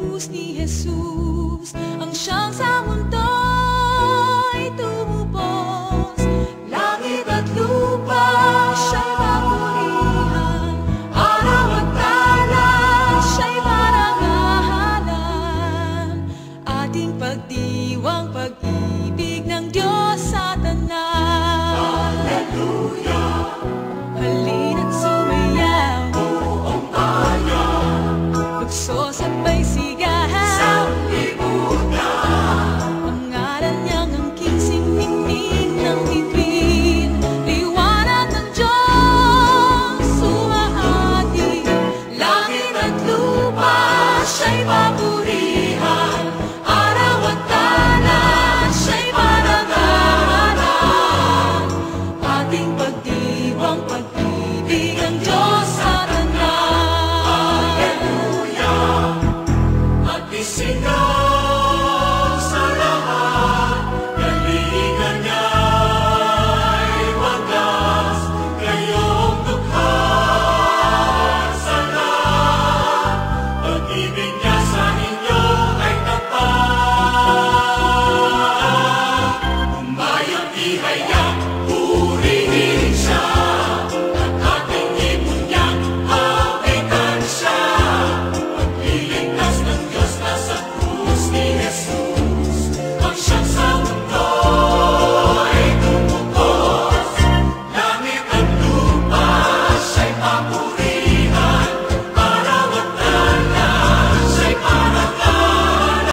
krus ni Jesus ang siyang sa mundo mundo'y tumubos. Langit at lupa siya'y papurihan, araw at tala siya'y marangahalan. Ating pagdiwang pag-ibig